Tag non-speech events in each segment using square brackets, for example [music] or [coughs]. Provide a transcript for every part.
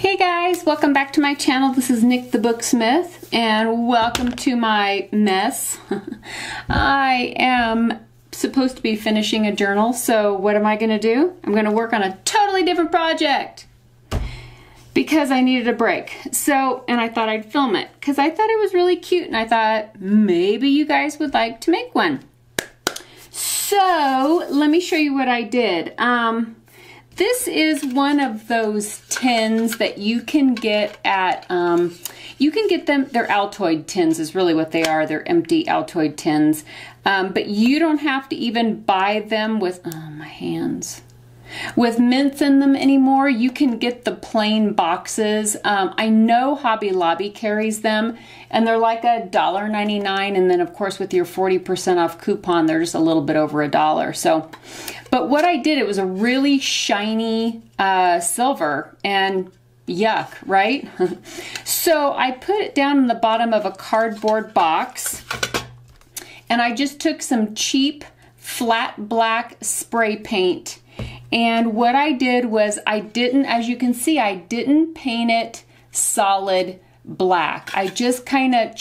Hey guys, welcome back to my channel. This is Nik the Booksmith and welcome to my mess. [laughs] I am supposed to be finishing a journal, so what am I going to do? I'm going to work on a totally different project because I needed a break. So, and I thought I'd film it because I thought it was really cute and I thought maybe you guys would like to make one. So, let me show you what I did. Um, this is one of those tins that you can get at, um, you can get them, they're Altoid tins is really what they are. They're empty Altoid tins. Um, but you don't have to even buy them with, oh, my hands with mints in them anymore. You can get the plain boxes. Um, I know Hobby Lobby carries them and they're like a dollar ninety-nine. and then of course with your 40% off coupon they're just a little bit over a dollar. So, but what I did, it was a really shiny uh, silver and yuck, right? [laughs] so I put it down in the bottom of a cardboard box and I just took some cheap flat black spray paint and what I did was I didn't, as you can see, I didn't paint it solid black. I just kind of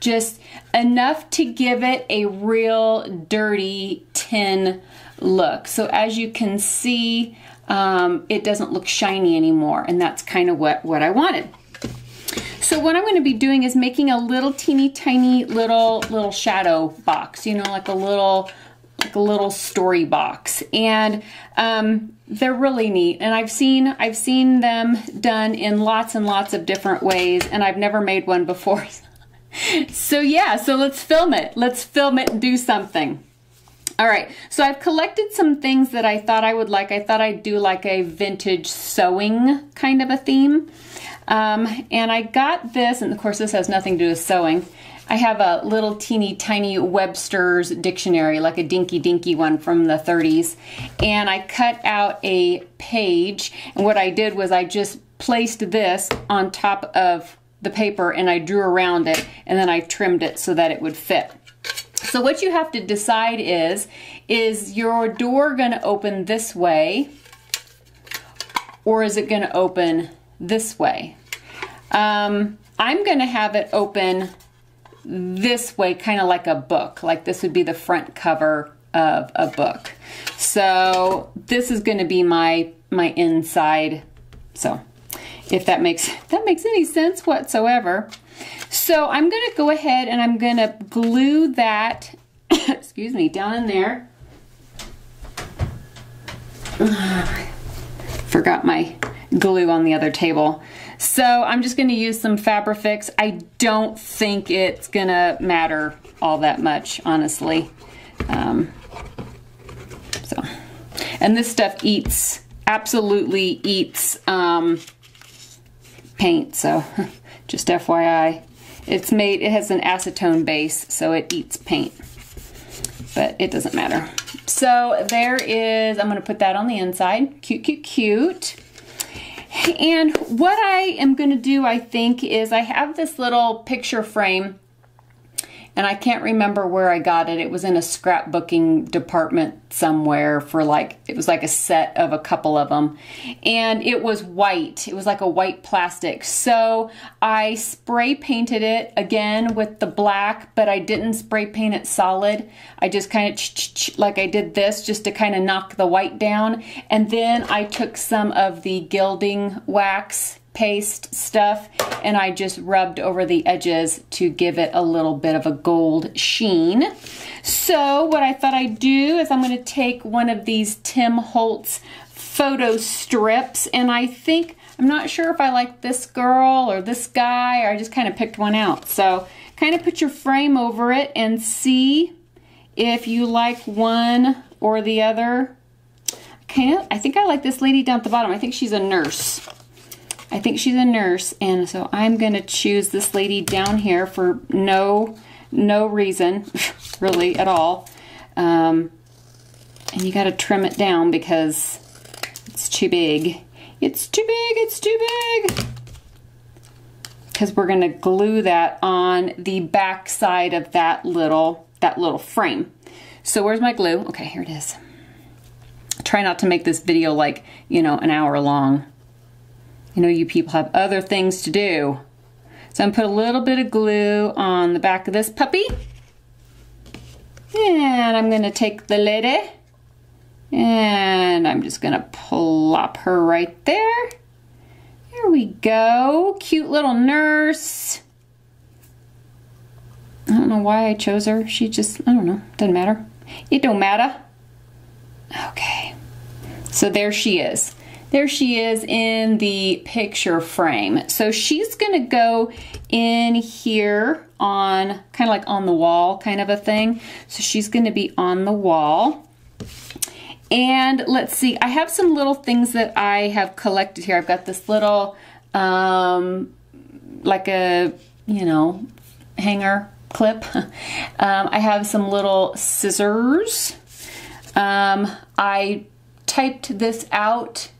just enough to give it a real dirty tin look. So as you can see, um, it doesn't look shiny anymore. And that's kind of what, what I wanted. So what I'm going to be doing is making a little teeny tiny little little shadow box, you know, like a little like a little story box. And um, they're really neat. And I've seen I've seen them done in lots and lots of different ways and I've never made one before. [laughs] So yeah so let's film it. Let's film it and do something. All right so I've collected some things that I thought I would like. I thought I'd do like a vintage sewing kind of a theme. Um, and I got this and of course this has nothing to do with sewing I have a little teeny tiny Webster's dictionary, like a dinky dinky one from the 30s. And I cut out a page. And what I did was I just placed this on top of the paper and I drew around it and then I trimmed it so that it would fit. So what you have to decide is, is your door gonna open this way or is it gonna open this way? Um, I'm gonna have it open this way, kind of like a book. Like this would be the front cover of a book. So this is going to be my my inside. So if that makes [laughs] that makes any sense whatsoever. So I'm going to go ahead and I'm going to glue that, [coughs] excuse me, down in there. [sighs] Forgot my glue on the other table. So I'm just gonna use some Fabrifix. I don't think it's gonna matter all that much, honestly. Um, so, and this stuff eats, absolutely eats um, paint, so [laughs] just FYI. It's made, it has an acetone base, so it eats paint, but it doesn't matter. So there is, I'm gonna put that on the inside. Cute, cute, cute. And what I am going to do, I think, is I have this little picture frame and I can't remember where I got it. It was in a scrapbooking department somewhere for like, it was like a set of a couple of them. And it was white. It was like a white plastic. So I spray painted it again with the black, but I didn't spray paint it solid. I just kind of, like I did this, just to kind of knock the white down. And then I took some of the gilding wax paste stuff and I just rubbed over the edges to give it a little bit of a gold sheen. So what I thought I'd do is I'm going to take one of these Tim Holtz photo strips and I think, I'm not sure if I like this girl or this guy or I just kind of picked one out. So kind of put your frame over it and see if you like one or the other. I, I think I like this lady down at the bottom. I think she's a nurse. I think she's a nurse, and so I'm going to choose this lady down here for no, no reason, [laughs] really, at all. Um, and you got to trim it down because it's too big. It's too big, it's too big. Because we're going to glue that on the back side of that little, that little frame. So where's my glue? Okay, here it is. Try not to make this video like, you know, an hour long You know, you people have other things to do. So I'm put a little bit of glue on the back of this puppy. And I'm gonna take the lady and I'm just gonna plop her right there. There we go, cute little nurse. I don't know why I chose her. She just, I don't know, doesn't matter. It don't matter. Okay, so there she is. There she is in the picture frame. So she's gonna go in here on, kind of like on the wall kind of a thing. So she's gonna be on the wall. And let's see, I have some little things that I have collected here. I've got this little, um, like a, you know, hanger clip. [laughs] um, I have some little scissors. Um, I typed this out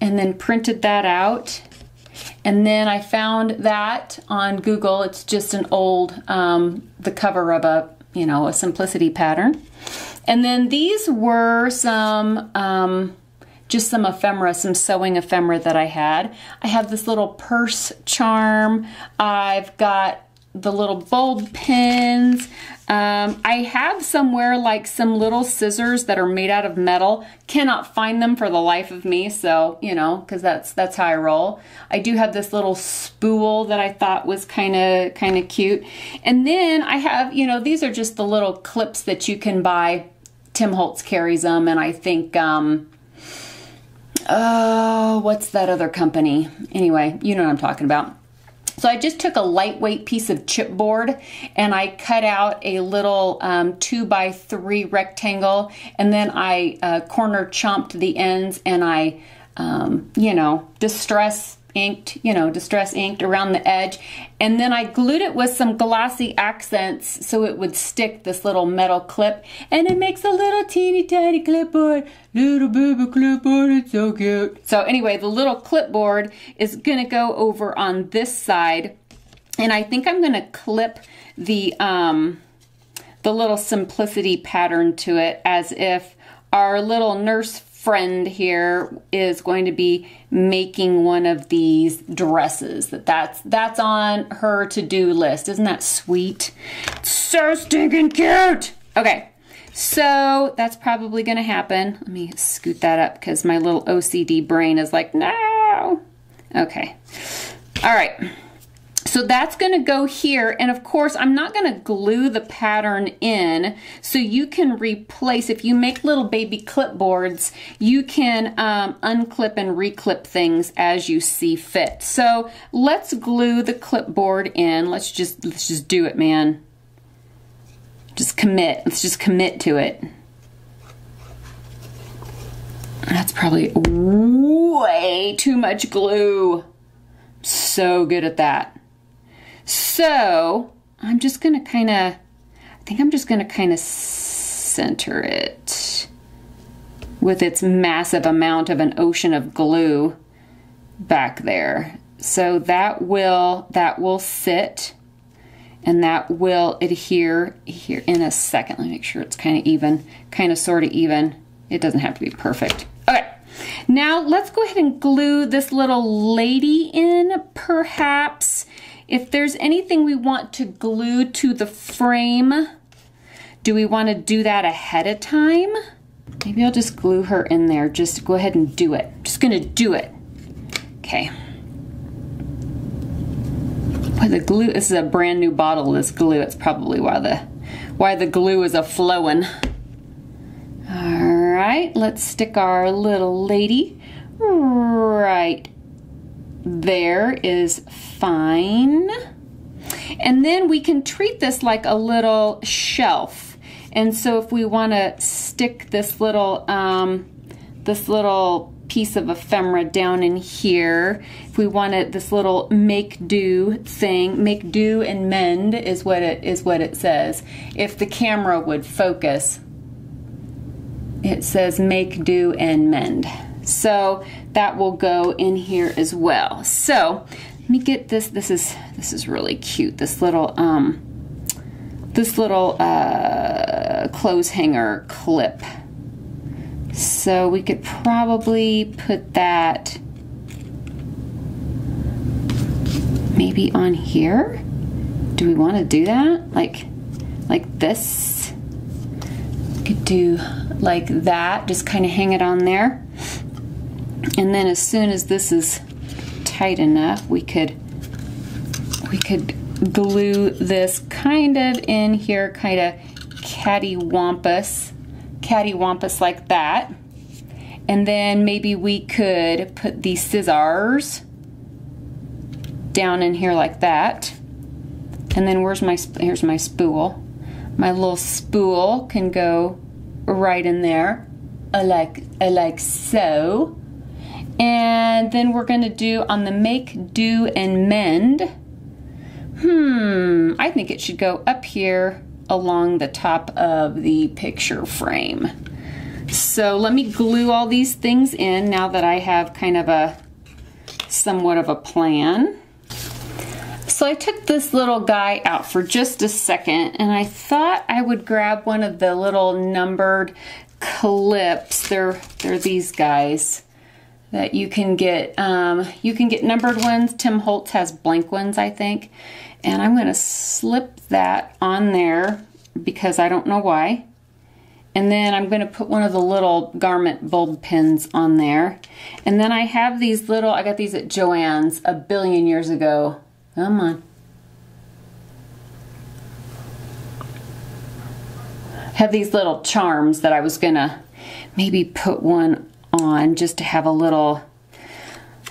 and then printed that out. And then I found that on Google. It's just an old, um, the cover of a, you know, a simplicity pattern. And then these were some, um, just some ephemera, some sewing ephemera that I had. I have this little purse charm. I've got the little bulb pins. Um, I have somewhere like some little scissors that are made out of metal. Cannot find them for the life of me, so you know, because that's that's how I roll. I do have this little spool that I thought was kind of kind of cute, and then I have you know these are just the little clips that you can buy. Tim Holtz carries them, and I think. Um, oh, what's that other company? Anyway, you know what I'm talking about. So I just took a lightweight piece of chipboard and I cut out a little um, two by three rectangle and then I uh, corner chomped the ends and I, um, you know, distress inked, you know, distress inked around the edge. And then I glued it with some glossy accents so it would stick this little metal clip. And it makes a little teeny tiny clipboard. Little baby clipboard, it's so cute. So anyway, the little clipboard is gonna go over on this side. And I think I'm gonna clip the, um, the little simplicity pattern to it as if our little nurse friend here is going to be making one of these dresses that that's that's on her to-do list. Isn't that sweet? So stinking cute! Okay so that's probably going to happen. Let me scoot that up because my little OCD brain is like no! Okay. All right so that's gonna go here, and of course, I'm not gonna glue the pattern in, so you can replace, if you make little baby clipboards, you can um, unclip and reclip things as you see fit. So let's glue the clipboard in. Let's just, let's just do it, man. Just commit, let's just commit to it. That's probably way too much glue. So good at that. So I'm just going to kind of, I think I'm just going to kind of center it with its massive amount of an ocean of glue back there. So that will, that will sit and that will adhere here in a second. Let me make sure it's kind of even, kind of sort of even. It doesn't have to be perfect. Okay, now let's go ahead and glue this little lady in perhaps if there's anything we want to glue to the frame, do we want to do that ahead of time? Maybe I'll just glue her in there. Just go ahead and do it. Just gonna do it. Okay. Why the glue, this is a brand new bottle this glue. It's probably why the, why the glue is a flowing. All right, let's stick our little lady right there is fine. And then we can treat this like a little shelf. And so if we want to stick this little, um, this little piece of ephemera down in here, if we wanted this little make do thing, make do and mend is what it is what it says. If the camera would focus, it says make do and mend. So that will go in here as well. So let me get this. This is this is really cute. This little um, this little uh, clothes hanger clip. So we could probably put that maybe on here. Do we want to do that? Like, like this? Could do like that, just kind of hang it on there. And then as soon as this is tight enough, we could we could glue this kind of in here, kind of cattywampus, cattywampus like that. And then maybe we could put these scissors down in here like that. And then where's my, here's my spool. My little spool can go right in there, uh, like, uh, like so. And then we're gonna do on the make, do, and mend. Hmm, I think it should go up here along the top of the picture frame. So let me glue all these things in now that I have kind of a somewhat of a plan. So I took this little guy out for just a second and I thought I would grab one of the little numbered clips. They're, they're these guys that you can get. Um, you can get numbered ones. Tim Holtz has blank ones, I think. And I'm going to slip that on there because I don't know why. And then I'm going to put one of the little garment bulb pins on there. And then I have these little, I got these at Joann's a billion years ago. Come on. Have these little charms that I was going to maybe put one on just to have a little,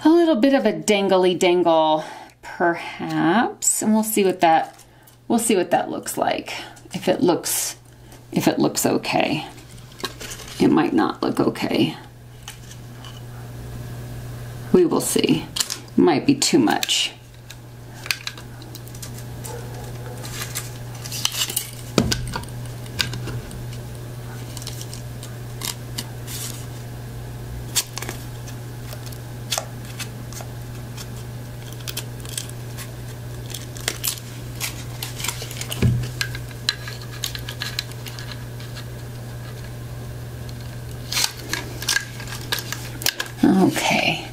a little bit of a dangly dangle perhaps. And we'll see what that, we'll see what that looks like. If it looks if it looks okay. It might not look okay. We will see. Might be too much. Okay.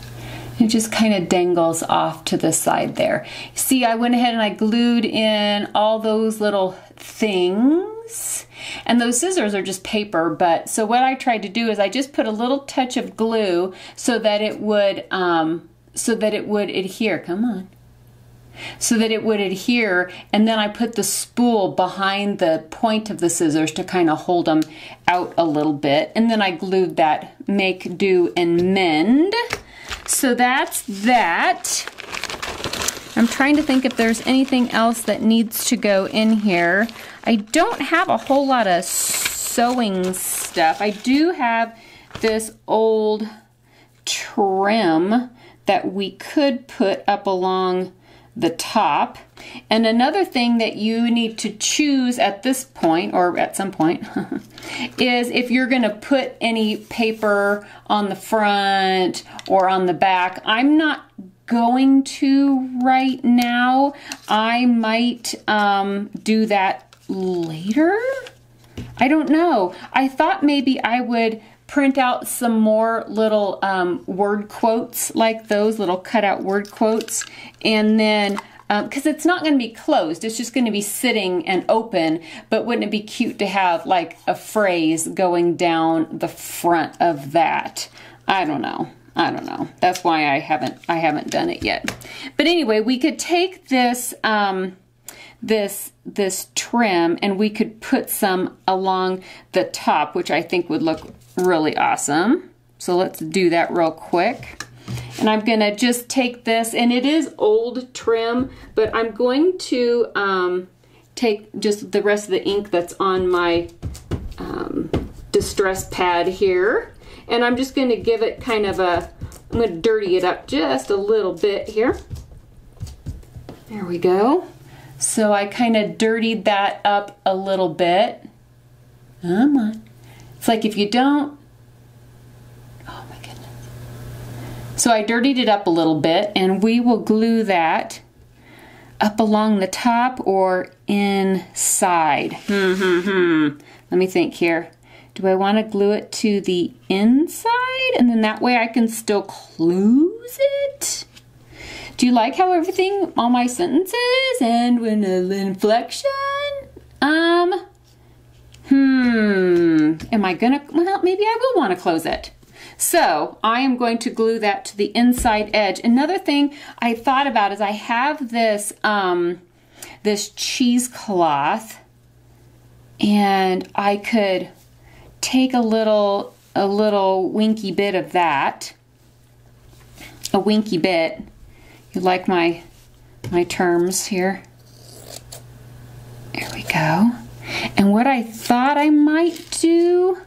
It just kind of dangles off to the side there. See, I went ahead and I glued in all those little things. And those scissors are just paper, but so what I tried to do is I just put a little touch of glue so that it would um, so that it would adhere. Come on so that it would adhere and then I put the spool behind the point of the scissors to kind of hold them out a little bit and then I glued that make do and mend so that's that. I'm trying to think if there's anything else that needs to go in here. I don't have a whole lot of sewing stuff. I do have this old trim that we could put up along the top. And another thing that you need to choose at this point, or at some point, [laughs] is if you're going to put any paper on the front or on the back. I'm not going to right now. I might um, do that later. I don't know. I thought maybe I would print out some more little um, word quotes like those, little cutout word quotes, and then because um, it's not going to be closed, it's just going to be sitting and open, but wouldn't it be cute to have like a phrase going down the front of that? I don't know. I don't know. That's why I haven't I haven't done it yet. But anyway, we could take this um, this this trim and we could put some along the top, which I think would look really awesome. So let's do that real quick. And I'm gonna just take this, and it is old trim, but I'm going to um, take just the rest of the ink that's on my um, distress pad here. And I'm just gonna give it kind of a, I'm gonna dirty it up just a little bit here. There we go. So I kind of dirtied that up a little bit. Come on. It's like if you don't, oh my goodness. So I dirtied it up a little bit and we will glue that up along the top or inside. Hmm, hmm, hmm. Let me think here. Do I want to glue it to the inside? And then that way I can still close it? Do you like how everything, all my sentences end with an inflection? Um, hmm, am I gonna, well, maybe I will wanna close it. So I am going to glue that to the inside edge. Another thing I thought about is I have this, um, this cheesecloth and I could take a little, a little winky bit of that, a winky bit. You like my, my terms here? There we go. And what I thought I might do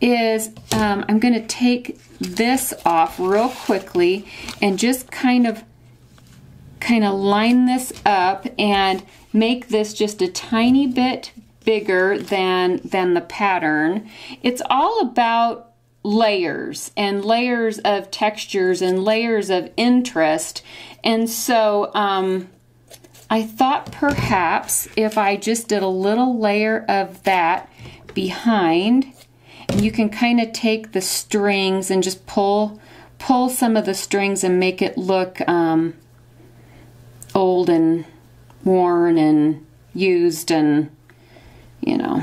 is um, I'm going to take this off real quickly and just kind of kind of line this up and make this just a tiny bit bigger than than the pattern. It's all about layers and layers of textures and layers of interest. And so um, I thought perhaps if I just did a little layer of that behind, you can kind of take the strings and just pull pull some of the strings and make it look um, old and worn and used and you know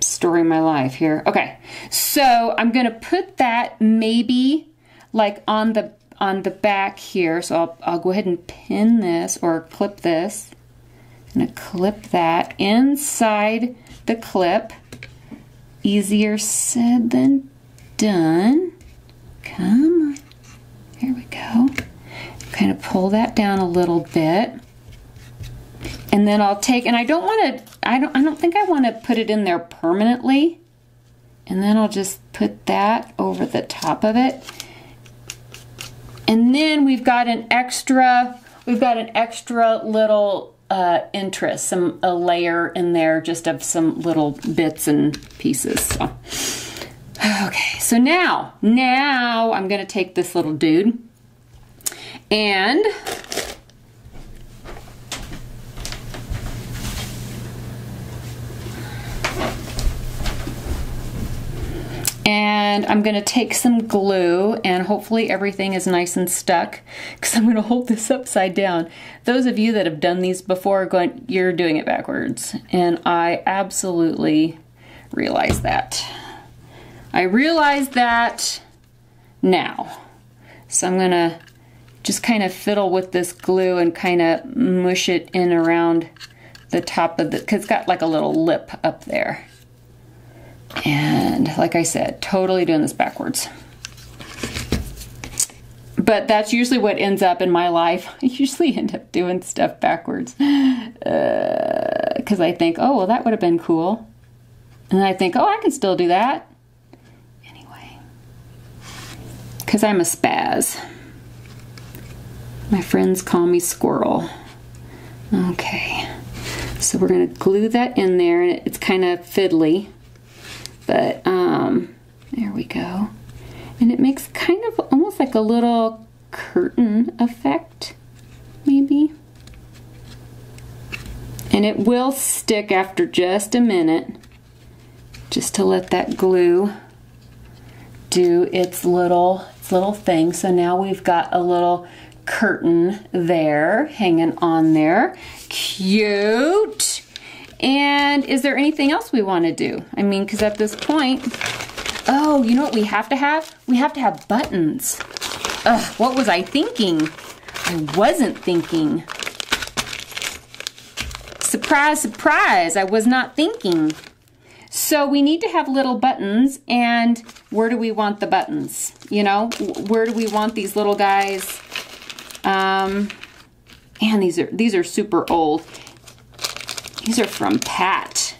story my life here. Okay so I'm gonna put that maybe like on the on the back here so I'll, I'll go ahead and pin this or clip this. I'm gonna clip that inside the clip. Easier said than done. Come on. Here we go. Kind of pull that down a little bit. And then I'll take, and I don't want to, I don't, I don't think I want to put it in there permanently. And then I'll just put that over the top of it. And then we've got an extra, we've got an extra little uh, interest, some a layer in there just of some little bits and pieces. So. [sighs] Okay, so now, now I'm gonna take this little dude and and I'm to take some glue and hopefully everything is nice and stuck because I'm to hold this upside down. Those of you that have done these before are going, you're doing it backwards and I absolutely realize that. I realize that now. So I'm to just kind of fiddle with this glue and kind of mush it in around the top of the, because it's got like a little lip up there. And like I said, totally doing this backwards. But that's usually what ends up in my life. [laughs] I usually end up doing stuff backwards. Because uh, I think, oh, well, that would have been cool. And I think, oh, I can still do that. Anyway. Because I'm a spaz. My friends call me squirrel. Okay. So we're going to glue that in there. and It's kind of fiddly. But um, there we go. And it makes kind of almost like a little curtain effect, maybe. And it will stick after just a minute, just to let that glue do its little, its little thing. So now we've got a little curtain there hanging on there. Cute. And is there anything else we want to do? I mean, because at this point, oh, you know what we have to have? We have to have buttons. Ugh, what was I thinking? I wasn't thinking. Surprise, surprise, I was not thinking. So we need to have little buttons and where do we want the buttons? You know, where do we want these little guys? Um, and these are, these are super old. These are from Pat.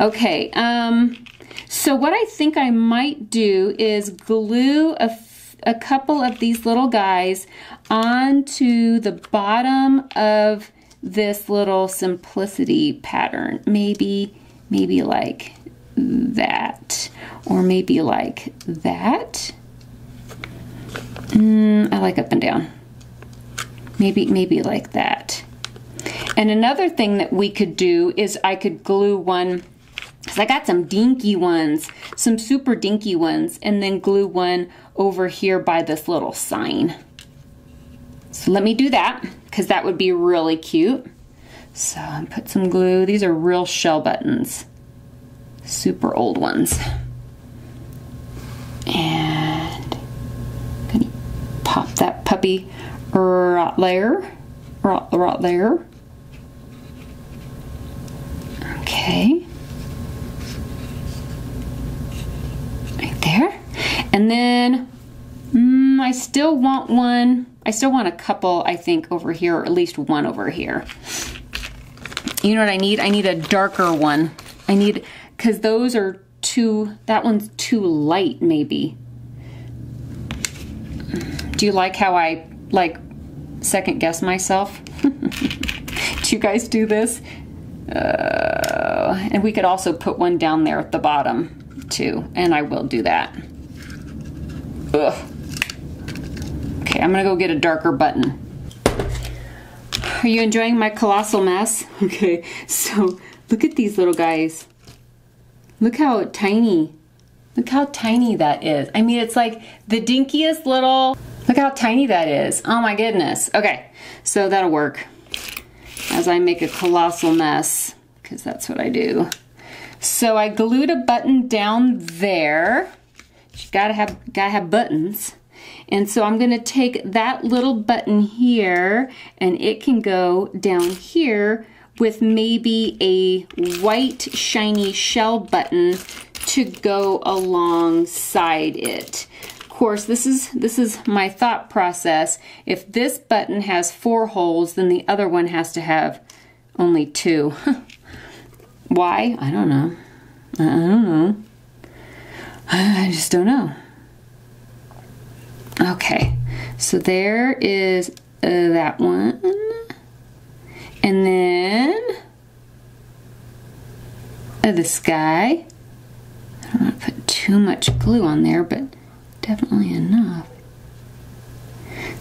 Okay, um, so what I think I might do is glue a, a couple of these little guys onto the bottom of this little simplicity pattern. Maybe, maybe like that, or maybe like that. Mm, I like up and down. Maybe, maybe like that. And another thing that we could do is I could glue one, because I got some dinky ones, some super dinky ones, and then glue one over here by this little sign. So let me do that because that would be really cute. So put some glue. These are real shell buttons, super old ones. And gonna pop that puppy right there, right, right there. Okay. Right there. And then mm, I still want one. I still want a couple, I think, over here, or at least one over here. You know what I need? I need a darker one. I need, because those are too, that one's too light, maybe. Do you like how I, like, second guess myself? [laughs] do you guys do this? Uh, and we could also put one down there at the bottom, too. And I will do that. Ugh. Okay, I'm gonna go get a darker button. Are you enjoying my colossal mess? [laughs] Okay, so look at these little guys. Look how tiny, look how tiny that is. I mean, it's like the dinkiest little, look how tiny that is. Oh my goodness. Okay, so that'll work as I make a colossal mess, because that's what I do. So I glued a button down there. You gotta have, gotta have buttons. And so I'm gonna take that little button here and it can go down here with maybe a white shiny shell button to go alongside it. Course, this is, this is my thought process. If this button has four holes, then the other one has to have only two. [laughs] Why? I don't know. I don't know. [sighs] I just don't know. Okay, so there is uh, that one. And then uh, the sky. I don't want to put too much glue on there, but definitely enough.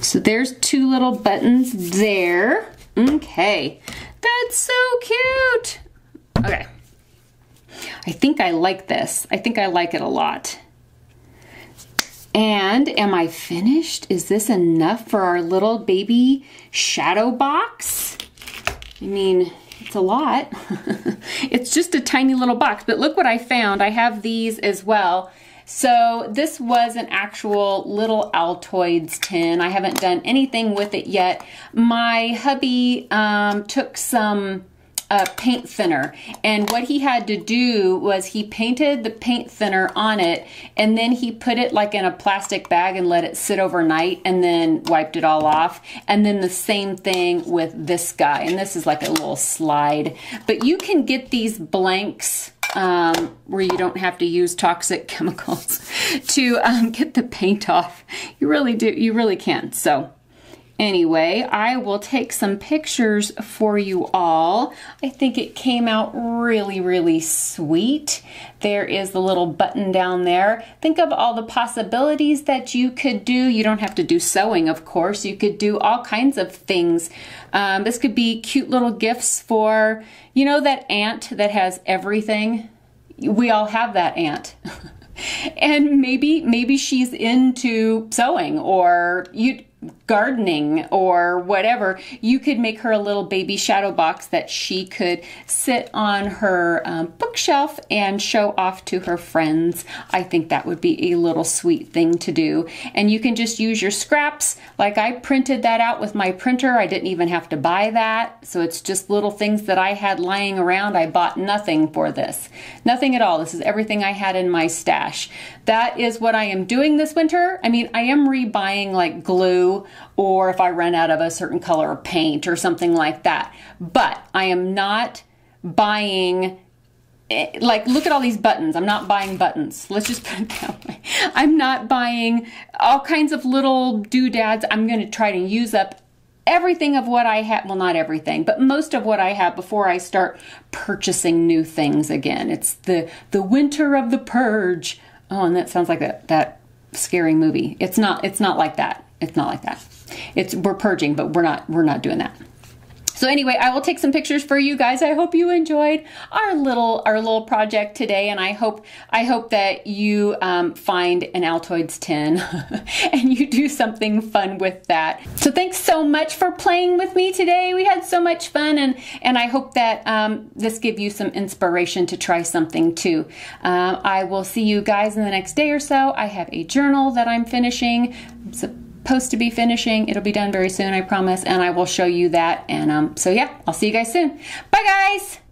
So there's two little buttons there. Okay, that's so cute. Okay, I think I like this. I think I like it a lot. And am I finished? Is this enough for our little baby shadow box? I mean, it's a lot. [laughs] it's just a tiny little box, but look what I found. I have these as well. So this was an actual little Altoids tin. I haven't done anything with it yet. My hubby um, took some uh, paint thinner. And what he had to do was he painted the paint thinner on it and then he put it like in a plastic bag and let it sit overnight and then wiped it all off. And then the same thing with this guy. And this is like a little slide. But you can get these blanks um, where you don't have to use toxic [laughs] chemicals to um, get the paint off. You really do, you really can. So Anyway, I will take some pictures for you all. I think it came out really, really sweet. There is the little button down there. Think of all the possibilities that you could do. You don't have to do sewing, of course. You could do all kinds of things. Um, this could be cute little gifts for, you know, that aunt that has everything. We all have that aunt. [laughs] and maybe maybe she's into sewing or you gardening or whatever, you could make her a little baby shadow box that she could sit on her um, bookshelf and show off to her friends. I think that would be a little sweet thing to do. And you can just use your scraps. Like I printed that out with my printer. I didn't even have to buy that. So it's just little things that I had lying around. I bought nothing for this. Nothing at all. This is everything I had in my stash. That is what I am doing this winter. I mean, I am rebuying like glue or if I run out of a certain color of paint or something like that. But I am not buying eh, like look at all these buttons. I'm not buying buttons. Let's just put it [laughs] that way. I'm not buying all kinds of little doodads. I'm going to try to use up everything of what i have well not everything but most of what i have before i start purchasing new things again. It's the the winter of the purge. Oh and that sounds like that that scary movie. It's not it's not like that it's not like that. It's we're purging, but we're not we're not doing that. So anyway, I will take some pictures for you guys. I hope you enjoyed our little our little project today, and I hope I hope that you um, find an Altoids tin [laughs] and you do something fun with that. So thanks so much for playing with me today. We had so much fun, and and I hope that um, this give you some inspiration to try something too. Uh, I will see you guys in the next day or so. I have a journal that I'm finishing. So supposed to be finishing. It'll be done very soon, I promise, and I will show you that. And um, so yeah, I'll see you guys soon. Bye guys!